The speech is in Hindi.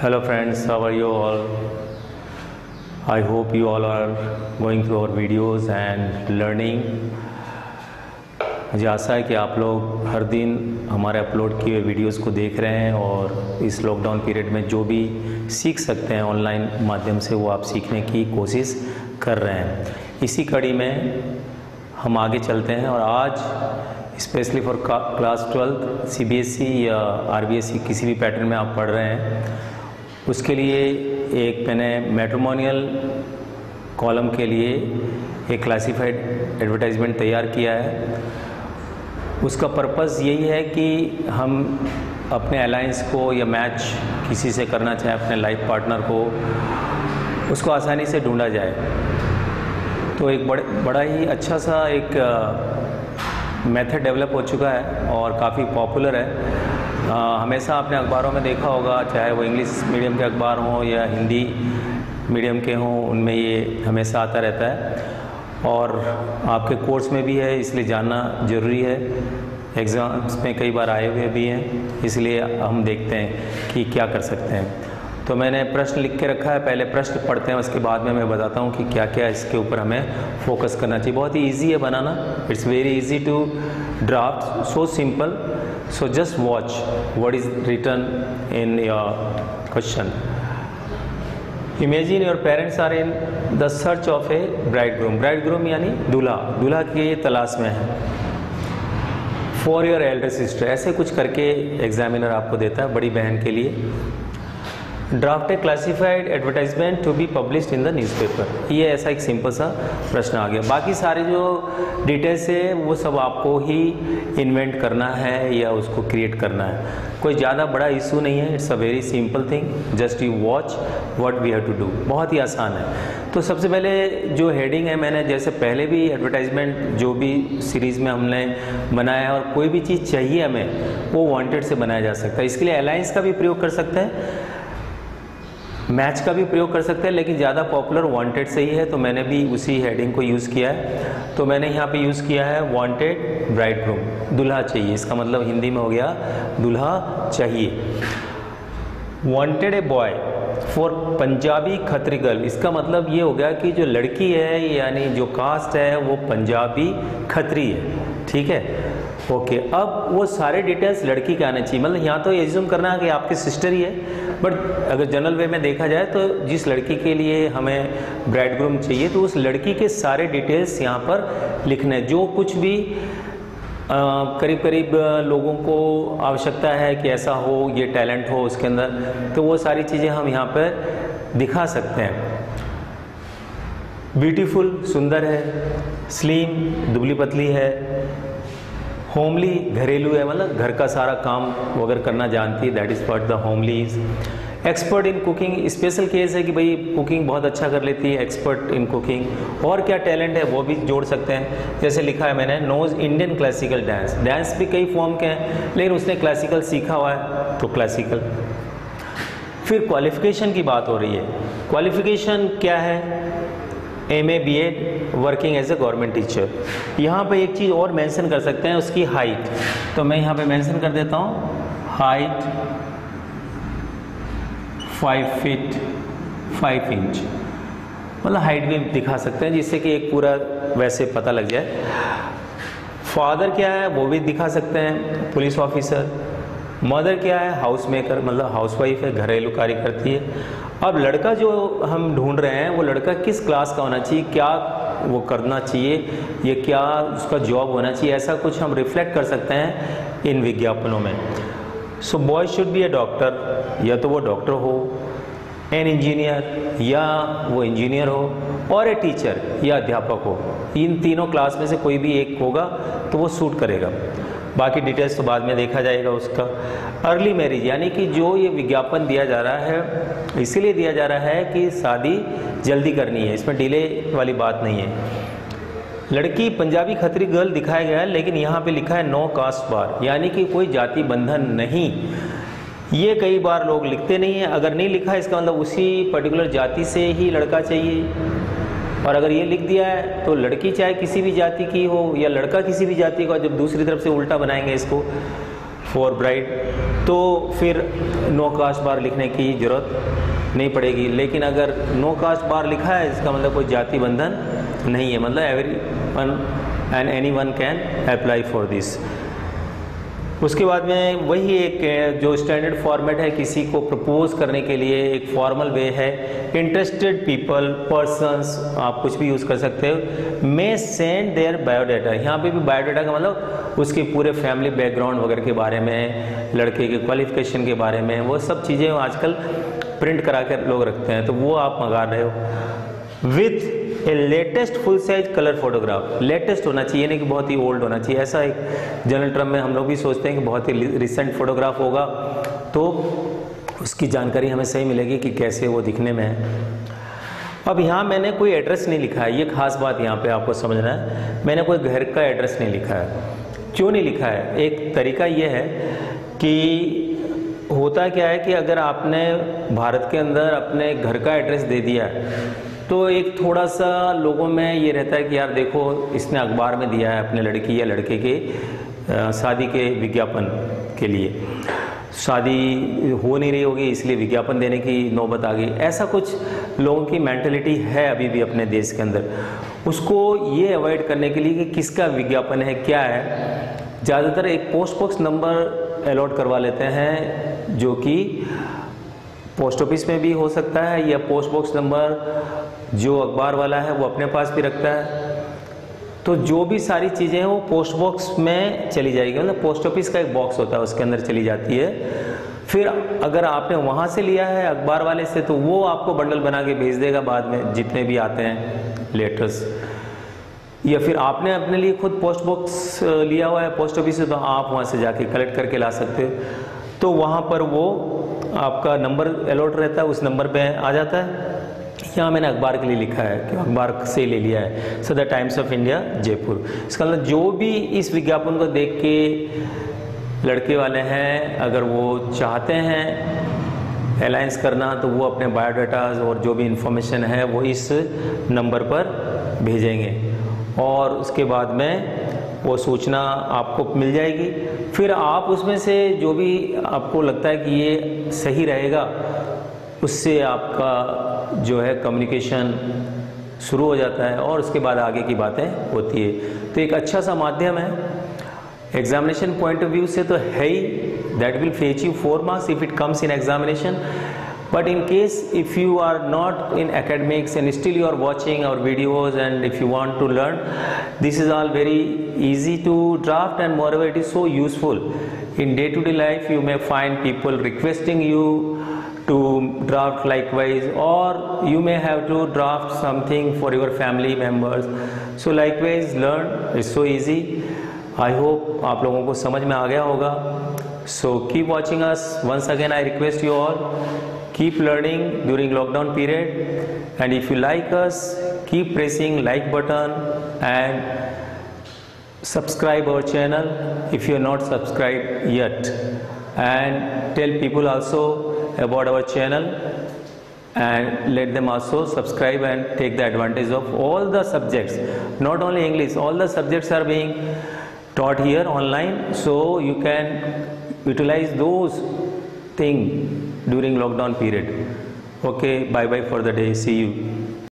Hello friends, how are you all? I hope you all are going through our videos and learning. मुझे आशा है कि आप लोग हर दिन हमारे अपलोड किए हुए वीडियोस को देख रहे हैं और इस लॉकडाउन पीरियड में जो भी सीख सकते हैं ऑनलाइन माध्यम से वो आप सीखने की कोशिश कर रहे हैं इसी कड़ी में हम आगे चलते हैं और आज specially for class twelfth C या आर किसी भी पैटर्न में आप पढ़ रहे हैं उसके लिए एक मैंने मेट्रोमोनियल कॉलम के लिए एक क्लासिफाइड एडवर्टाइजमेंट तैयार किया है। उसका पर्पज़ यही है कि हम अपने अलायंस को या मैच किसी से करना चाहे, अपने लाइफ पार्टनर को, उसको आसानी से ढूंढा जाए। तो एक बड़े, बड़ा ही अच्छा सा एक मेथड डेवलप हो चुका है और काफ़ी पॉपुलर है। हमेशा आपने अखबारों में देखा होगा, चाहे वो इंग्लिश मीडियम के अखबार हों या हिंदी मीडियम के हों, उनमें ये हमेशा आता रहता है। और आपके कोर्स में भी है, इसलिए जानना ज़रूरी है। एग्ज़ाम्स में कई बार आए हुए भी हैं, इसलिए हम देखते हैं कि क्या कर सकते हैं। तो मैंने प्रश्न लिख के रखा है, पहले प्रश्न पढ़ते हैं, उसके बाद में मैं बताता हूँ कि क्या क्या इसके ऊपर हमें फोकस करना चाहिए। बहुत ही ईजी है बनाना। It's very easy to draft so simple so just watch what is return in your question imagine your parents are in the search of a bride groom bride groom यानी दूल्हा। दूल्हा की तलाश में है। फॉर योर एल्डर सिस्टर ऐसे कुछ करके एग्जामिनर आपको देता है बड़ी बहन के लिए। Draft a classified advertisement to be published in the newspaper ये ऐसा एक सिंपल सा प्रश्न आ गया। बाकी सारे जो डिटेल्स है, वो सब आपको ही इन्वेंट करना है या उसको क्रिएट करना है। कोई ज़्यादा बड़ा इशू नहीं है। It's a very simple thing just you watch what we have to do बहुत ही आसान है। तो सबसे पहले जो हेडिंग है, मैंने जैसे पहले भी एडवर्टाइजमेंट जो भी सीरीज़ में हमने बनाया और कोई भी चीज़ चाहिए हमें, वो वांटेड से बनाया जा सकता है। इसके लिए अलायंस का भी प्रयोग कर सकते हैं। मैच का भी प्रयोग कर सकते हैं, लेकिन ज़्यादा पॉपुलर वांटेड से ही है तो मैंने भी उसी हेडिंग को यूज़ किया है। तो मैंने यहाँ पे यूज़ किया है वांटेड ब्राइड रूम दुल्हा चाहिए, इसका मतलब हिंदी में हो गया दुल्हा चाहिए। Wanted a boy for Punjabi Khatri girl इसका मतलब ये हो गया कि जो लड़की है, यानी जो कास्ट है, वो पंजाबी खत्री है। ठीक है? ओके अब वो सारे डिटेल्स लड़की के आने चाहिए। मतलब यहाँ तो एज्यूम करना है कि आपकी सिस्टर ही है। बट अगर जनरल वे में देखा जाए तो जिस लड़की के लिए हमें ब्राइड ग्रूम चाहिए तो उस लड़की के सारे डिटेल्स यहाँ पर लिखने जो कुछ भी करीब करीब लोगों को आवश्यकता है कि ऐसा हो, ये टैलेंट हो उसके अंदर तो वो सारी चीज़ें हम यहाँ पर दिखा सकते हैं। ब्यूटीफुल सुंदर है स्लीम दुबली पतली है होमली घरेलू है मतलब घर का सारा काम वगैरह करना जानती है that is what the homely is expert in cooking special case है कि भाई कुकिंग बहुत अच्छा कर लेती है एक्सपर्ट इन कुकिंग और क्या टैलेंट है, वो भी जोड़ सकते हैं। जैसे लिखा है मैंने knows Indian classical dance dance भी कई फॉर्म के हैं, लेकिन उसने क्लासिकल सीखा हुआ है तो क्लासिकल फिर क्वालिफिकेशन की बात हो रही है। क्वालिफिकेशन क्या है? M A B Ed working as a government teacher यहाँ पे एक चीज़ और मेंशन कर सकते हैं, उसकी हाइट तो मैं यहाँ पे मेंशन कर देता हूँ. Height five feet five inch मतलब हाइट भी दिखा सकते हैं, जिससे कि एक पूरा वैसे पता लग जाए. फादर क्या है, वो भी दिखा सकते हैं पुलिस ऑफिसर मदर क्या है हाउस मेकर मतलब हाउस वाइफ है, घरेलू कार्य करती है. अब लड़का जो हम ढूंढ रहे हैं, वो लड़का किस क्लास का होना चाहिए, क्या वो करना चाहिए, ये क्या उसका जॉब होना चाहिए, ऐसा कुछ हम रिफ्लेक्ट कर सकते हैं इन विज्ञापनों में। So boy should be a doctor या तो वो डॉक्टर हो एन इंजीनियर या वो इंजीनियर हो और ए टीचर या अध्यापक हो। इन तीनों क्लास में से कोई भी एक होगा तो वो सूट करेगा। बाकी डिटेल्स तो बाद में देखा जाएगा उसका। अर्ली मैरिज यानी कि जो ये विज्ञापन दिया जा रहा है, इसीलिए दिया जा रहा है कि शादी जल्दी करनी है। इसमें डिले वाली बात नहीं है। लड़की पंजाबी खतरी गर्ल दिखाया गया है, लेकिन यहाँ पे लिखा है नो कास्ट बार। यानी कि कोई जाति बंधन नहीं। ये कई बार लोग लिखते नहीं हैं। अगर नहीं लिखा इसका मतलब उसी पर्टिकुलर जाति से ही लड़का चाहिए। और अगर ये लिख दिया है तो लड़की चाहे किसी भी जाति की हो या लड़का किसी भी जाति का, जब दूसरी तरफ़ से उल्टा बनाएँगे इसको फॉर ब्राइड तो फिर नो कास्ट बार लिखने की ज़रूरत नहीं पड़ेगी। लेकिन अगर नो कास्ट बार लिखा है, इसका मतलब कोई जाति बंधन नहीं है। मतलब everyone and anyone can apply for this उसके बाद में वही एक जो स्टैंडर्ड फॉर्मेट है किसी को प्रपोज करने के लिए एक फॉर्मल वे है। इंटरेस्टेड पीपल पर्सनस आप कुछ भी यूज़ कर सकते हो। मे सेंड देयर बायोडाटा यहाँ पे भी बायोडाटा का मतलब उसके पूरे फैमिली बैकग्राउंड वगैरह के बारे में, लड़के के क्वालिफिकेशन के बारे में, वो सब चीज़ें आजकल प्रिंट करा कर लोग रखते हैं। तो वो आप मंगा रहे हो। With a latest full size colour photograph latest होना चाहिए नहीं कि बहुत ही ओल्ड होना चाहिए। ऐसा एक जनरल टर्म में हम लोग भी सोचते हैं कि बहुत ही रिसेंट फोटोग्राफ होगा। तो उसकी जानकारी हमें सही मिलेगी कि कैसे वो दिखने में है। अब यहाँ मैंने कोई एड्रेस नहीं लिखा है। ये खास बात यहाँ पे आपको समझना है। मैंने कोई घर का एड्रेस नहीं लिखा है। क्यों नहीं लिखा है? एक तरीका ये है कि होता क्या है कि अगर आपने भारत के अंदर अपने घर का एड्रेस दे दिया तो एक थोड़ा सा लोगों में ये रहता है कि यार देखो, इसने अखबार में दिया है अपने लड़की या लड़के के शादी के विज्ञापन के लिए। शादी हो नहीं रही होगी, इसलिए विज्ञापन देने की नौबत आ गई। ऐसा कुछ लोगों की मेंटलिटी है अभी भी अपने देश के अंदर। उसको ये अवॉइड करने के लिए कि किसका विज्ञापन है, क्या है? ज़्यादातर एक पोस्ट बॉक्स नंबर अलॉट करवा लेते हैं जो कि पोस्ट ऑफ़िस में भी हो सकता है या पोस्ट बॉक्स नंबर जो अखबार वाला है वो अपने पास भी रखता है। तो जो भी सारी चीज़ें हैं वो पोस्ट बॉक्स में चली जाएगी। मतलब पोस्ट ऑफ़िस का एक बॉक्स होता है, उसके अंदर चली जाती है। फिर अगर आपने वहाँ से लिया है अखबार वाले से तो वो आपको बंडल बना के भेज देगा बाद में, जितने भी आते हैं लेटर्स या फिर आपने अपने लिए खुद पोस्ट बॉक्स लिया हुआ है पोस्ट ऑफ़िस से तो आप वहाँ से जाके कलेक्ट करके ला सकते हो। तो वहाँ पर वो आपका नंबर अलॉट रहता है, उस नंबर पे आ जाता है। यहाँ मैंने अखबार के लिए लिखा है कि अखबार से ले लिया है। So the Times of India Jaipur. इसका मतलब जो भी इस विज्ञापन को देख के लड़के वाले हैं, अगर वो चाहते हैं अलायंस करना तो वो अपने बायोडाटाज और जो भी इंफॉर्मेशन है, वो इस नंबर पर भेजेंगे। और उसके बाद में वो सूचना आपको मिल जाएगी। फिर आप उसमें से जो भी आपको लगता है कि ये सही रहेगा, उससे आपका जो है कम्युनिकेशन शुरू हो जाता है और उसके बाद आगे की बातें होती है। तो एक अच्छा सा माध्यम है। एग्जामिनेशन पॉइंट ऑफ़ व्यू से तो है ही। That will fetch you four marks if it comes in examination but in case if you are not in academics and still you are watching our videos and if you want to learn this is all very easy to draft and moreover it is so useful. In day-to-day -day life you may find people requesting you to draft likewise or you may have to draft something for your family members. So likewise learn. It's so easy. I hope aap logon ko samajh mein aa gaya hoga so keep watching us. Once again i request you all keep learning during lockdown period. And if you like us keep pressing like button and subscribe our channel if you are not subscribed yet. And tell people also about our channel and let them also subscribe and take the advantage of all the subjects. Not only english all the subjects are being taught here online. So you can utilize those things during lockdown period. Okay bye bye for the day. See you